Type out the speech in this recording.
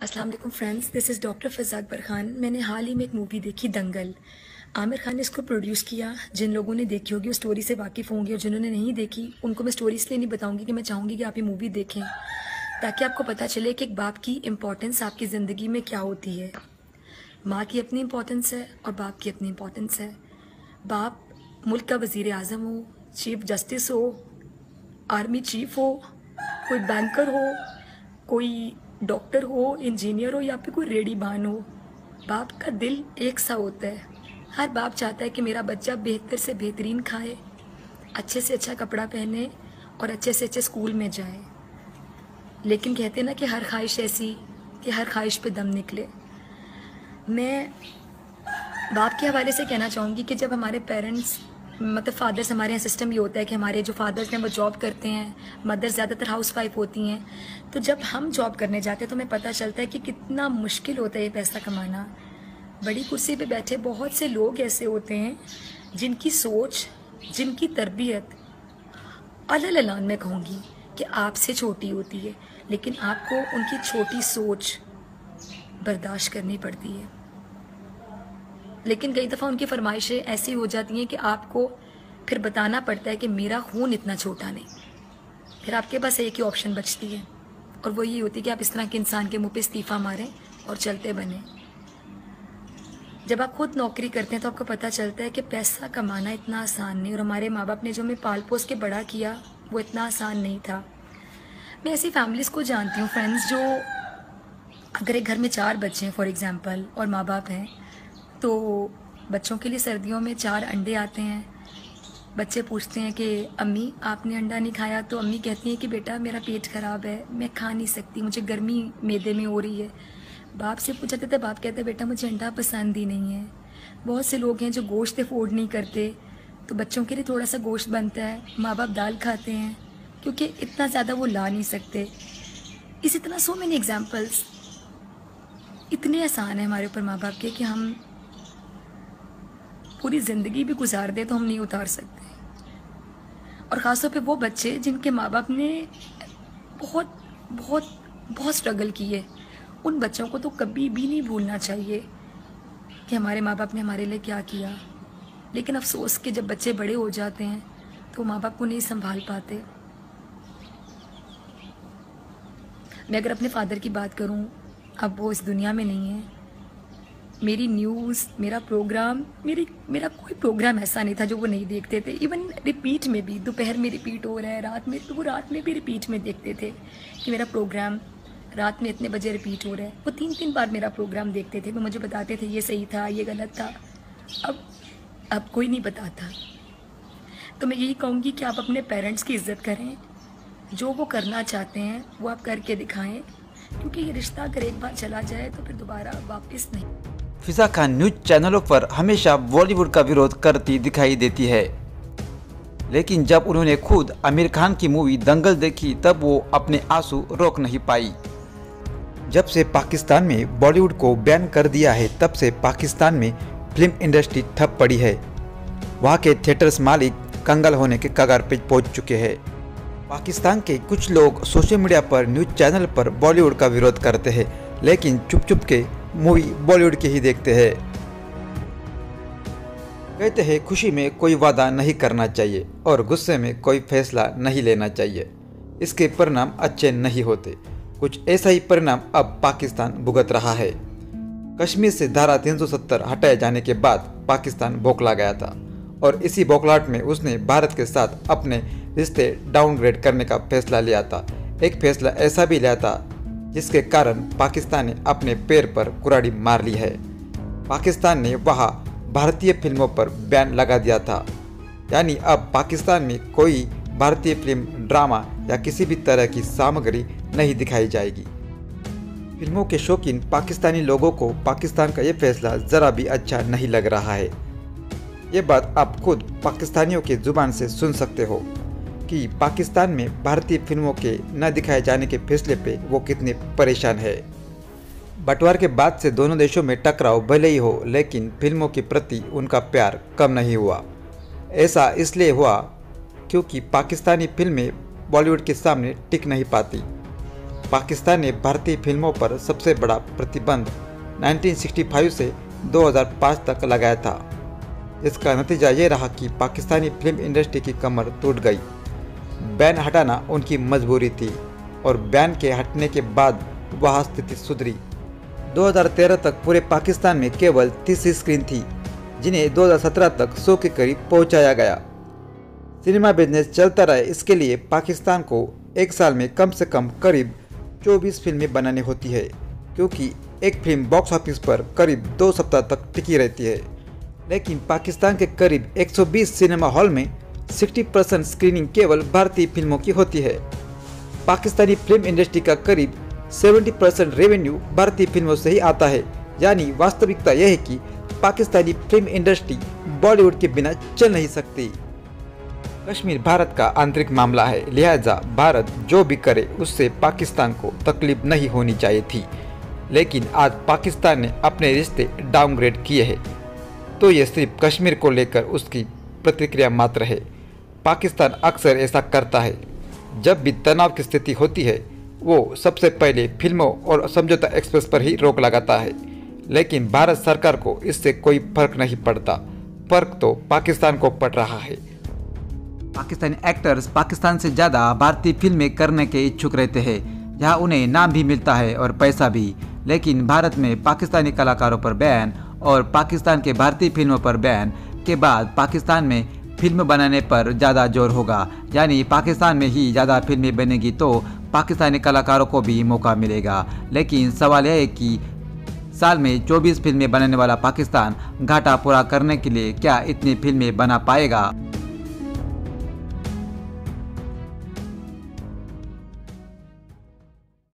वालेकुम friends this is doctor Faza Akbar Khan मैंने हाल ही में एक मूवी देखी, दंगल। आमिर खान ने इसको प्रोड्यूस किया। जिन लोगों ने देखी होगी, उस स्टोरी से वाकिफ़ होंगे और जिन्होंने नहीं देखी, उनको मैं स्टोरी इसलिए नहीं बताऊँगी कि मैं चाहूँगी कि आप ये मूवी देखें, ताकि आपको पता चले कि एक बाप की इम्पोर्टेंस आपकी ज़िंदगी में क्या होती है। माँ की अपनी इम्पोर्टेंस है और बाप की अपनी इम्पोर्टेंस है। बाप मुल्क का वज़ी अजम हो चीफ जस्टिस हो आर्मी चीफ हो, कोई बैंकर हो, कोई डॉक्टर हो, इंजीनियर हो या फिर कोई रेडी बान हो, बाप का दिल एक सा होता है। हर बाप चाहता है कि मेरा बच्चा बेहतर से बेहतरीन खाए, अच्छे से अच्छा कपड़ा पहने और अच्छे से अच्छे स्कूल में जाए। लेकिन कहते ना कि हर ख्वाहिश ऐसी कि हर ख्वाहिश पे दम निकले। मैं बाप के हवाले से कहना चाहूँगी कि जब हमारे पेरेंट्स मतलब फादर्स हमारे यहाँ सिस्टम ये होता है कि हमारे जो फादर्स हैं, वो जॉब करते हैं। मदर ज़्यादातर हाउस वाइफ होती हैं। तो जब हम जॉब करने जाते हैं तो हमें पता चलता है कि कितना मुश्किल होता है ये पैसा कमाना। बड़ी कुर्सी पे बैठे बहुत से लोग ऐसे होते हैं, जिनकी सोच, जिनकी तरबियत अलग मैं कहूँगी कि आपसे छोटी होती है, लेकिन आपको उनकी छोटी सोच बर्दाश्त करनी पड़ती है। लेकिन कई दफ़ा उनकी फरमाइशें ऐसी हो जाती हैं कि आपको फिर बताना पड़ता है कि मेरा खून इतना छोटा नहीं। फिर आपके पास एक ही ऑप्शन बचती है और वो ये होती है कि आप इस तरह के इंसान के मुँह पे इस्तीफ़ा मारें और चलते बने। जब आप खुद नौकरी करते हैं तो आपको पता चलता है कि पैसा कमाना इतना आसान नहीं और हमारे माँ बाप ने जो हमें पाल पोस के बड़ा किया, वो इतना आसान नहीं था। मैं ऐसी फैमिलीज़ को जानती हूँ, फ्रेंड्स, जो अगर एक घर में चार बच्चे हैं, फॉर एग्ज़ाम्पल और माँ बाप हैं तो बच्चों के लिए सर्दियों में चार अंडे आते हैं। बच्चे पूछते हैं कि, अम्मी, आपने अंडा नहीं खाया? तो अम्मी कहती हैं कि, बेटा, मेरा पेट ख़राब है, मैं खा नहीं सकती, मुझे गर्मी मैदे में हो रही है। बाप से पूछा थे, बाप कहते, बेटा, मुझे अंडा पसंद ही नहीं है। बहुत से लोग हैं जो गोश्त अफोर्ड नहीं करते तो बच्चों के लिए थोड़ा सा गोश्त बनता है माँ बाप दाल खाते हैं, क्योंकि इतना ज़्यादा वो ला नहीं सकते। इसी तरह सो मैनी एग्जाम्पल्स इतने आसान है हमारे ऊपर माँ बाप के कि हम पूरी ज़िंदगी भी गुजार दे तो हम नहीं उतार सकते। और ख़ासतौर पे वो बच्चे जिनके माँ बाप ने बहुत बहुत बहुत स्ट्रगल किए, उन बच्चों को तो कभी भी नहीं भूलना चाहिए कि हमारे माँ बाप ने हमारे लिए क्या किया। लेकिन अफसोस के जब बच्चे बड़े हो जाते हैं तो माँ बाप को नहीं संभाल पाते। मैं अगर अपने फादर की बात करूँ, अब वो इस दुनिया में नहीं है। मेरी न्यूज़ मेरा प्रोग्राम मेरी, मेरा कोई प्रोग्राम ऐसा नहीं था जो वो नहीं देखते थे. इवन रिपीट में भी, दोपहर में रिपीट हो रहा है, रात में तो वो रात में भी रिपीट में देखते थे कि मेरा प्रोग्राम रात में इतने बजे रिपीट हो रहा है. वो तीन तीन बार मेरा प्रोग्राम देखते थे, वो मुझे बताते थे, ये सही था, ये गलत था. अब अब कोई नहीं बताता. तो मैं यही कहूँगी कि आप अपने पेरेंट्स की इज़्ज़त करें. जो वो करना चाहते हैं, वो आप करके दिखाएँ. क्योंकि ये रिश्ता अगर एक बार चला जाए तो फिर दोबारा वापस नहीं. फिजा खान न्यूज़ चैनलों पर हमेशा बॉलीवुड का विरोध करती दिखाई देती है। लेकिन जब उन्होंने खुद आमिर खान की मूवी दंगल देखी, तब वो अपने आँसू रोक नहीं पाई। जब से पाकिस्तान में बॉलीवुड को बैन कर दिया है, तब से पाकिस्तान में फ़िल्म इंडस्ट्री ठप पड़ी है। वहाँ के थिएटर्स मालिक कंगल होने के कगार पर पहुँच चुके हैं। पाकिस्तान के कुछ लोग सोशल मीडिया पर न्यूज़ चैनल पर बॉलीवुड का विरोध करते हैं, लेकिन चुप चुप के मूवी बॉलीवुड के ही देखते हैं। कहते हैं, खुशी में कोई वादा नहीं करना चाहिए और गुस्से में कोई फैसला नहीं लेना चाहिए। इसके परिणाम अच्छे नहीं होते। कुछ ऐसा ही परिणाम अब पाकिस्तान भुगत रहा है। कश्मीर से धारा 370 हटाए जाने के बाद पाकिस्तान बौखला गया था और इसी बौखलाहट में उसने भारत के साथ अपने रिश्ते डाउनग्रेड करने का फैसला लिया था। एक फैसला ऐसा भी लिया था जिसके कारण पाकिस्तान ने अपने पैर पर कुराड़ी मार ली है। पाकिस्तान ने वहाँ भारतीय फ़िल्मों पर बैन लगा दिया था। यानी अब पाकिस्तान में कोई भारतीय फ़िल्म, ड्रामा या किसी भी तरह की सामग्री नहीं दिखाई जाएगी। फ़िल्मों के शौकीन पाकिस्तानी लोगों को पाकिस्तान का ये फैसला ज़रा भी अच्छा नहीं लग रहा है। ये बात आप खुद पाकिस्तानियों की ज़ुबान से सुन सकते हो। कि पाकिस्तान में भारतीय फ़िल्मों के न दिखाए जाने के फैसले पे वो कितने परेशान है। बंटवार के बाद से दोनों देशों में टकराव भले ही हो, लेकिन फ़िल्मों के प्रति उनका प्यार कम नहीं हुआ। ऐसा इसलिए हुआ क्योंकि पाकिस्तानी फ़िल्में बॉलीवुड के सामने टिक नहीं पाती। पाकिस्तान ने भारतीय फ़िल्मों पर सबसे बड़ा प्रतिबंध 1965 से 2005 तक लगाया था। इसका नतीजा ये रहा कि पाकिस्तानी फ़िल्म इंडस्ट्री की कमर टूट गई। बैन हटाना उनकी मजबूरी थी और बैन के हटने के बाद वह स्थिति सुधरी। 2013 तक पूरे पाकिस्तान में केवल तीस स्क्रीन थी, जिन्हें 2017 तक सौ के करीब पहुँचाया गया। सिनेमा बिज़नेस चलता रहे, इसके लिए पाकिस्तान को एक साल में कम से कम करीब 24 फ़िल्में बनानी होती है, क्योंकि एक फ़िल्म बॉक्स ऑफ़िस पर करीब दो सप्ताह तक टिकी रहती है। लेकिन पाकिस्तान के करीब 120 सिनेमा हॉल में 60 परसेंट स्क्रीनिंग केवल भारतीय फ़िल्मों की होती है। पाकिस्तानी फ़िल्म इंडस्ट्री का करीब 70 परसेंट रेवेन्यू भारतीय फ़िल्मों से ही आता है। यानी वास्तविकता यह है कि पाकिस्तानी फ़िल्म इंडस्ट्री बॉलीवुड के बिना चल नहीं सकती। कश्मीर भारत का आंतरिक मामला है। लिहाजा भारत जो भी करे, उससे पाकिस्तान को तकलीफ़ नहीं होनी चाहिए थी। लेकिन आज पाकिस्तान ने अपने रिश्ते डाउनग्रेड किए हैं। तो ये सिर्फ़ कश्मीर को लेकर उसकी प्रतिक्रिया मात्र है। पाकिस्तान अक्सर ऐसा करता है। जब भी तनाव की स्थिति होती है, वो सबसे पहले फ़िल्मों और समझौता एक्सप्रेस पर ही रोक लगाता है। लेकिन भारत सरकार को इससे कोई फ़र्क नहीं पड़ता। फ़र्क तो पाकिस्तान को पड़ रहा है। पाकिस्तानी एक्टर्स पाकिस्तान से ज़्यादा भारतीय फ़िल्में करने के इच्छुक रहते हैं। जहाँ उन्हें नाम भी मिलता है और पैसा भी। लेकिन भारत में पाकिस्तानी कलाकारों पर बैन और पाकिस्तान के भारतीय फ़िल्मों पर बैन के बाद पाकिस्तान में फ़िल्म बनाने पर ज़्यादा ज़ोर होगा। यानी पाकिस्तान में ही ज़्यादा फ़िल्में बनेगी तो पाकिस्तानी कलाकारों को भी मौका मिलेगा। लेकिन सवाल यह है कि साल में 24 फ़िल्में बनाने वाला पाकिस्तान घाटा पूरा करने के लिए क्या इतनी फ़िल्में बना पाएगा?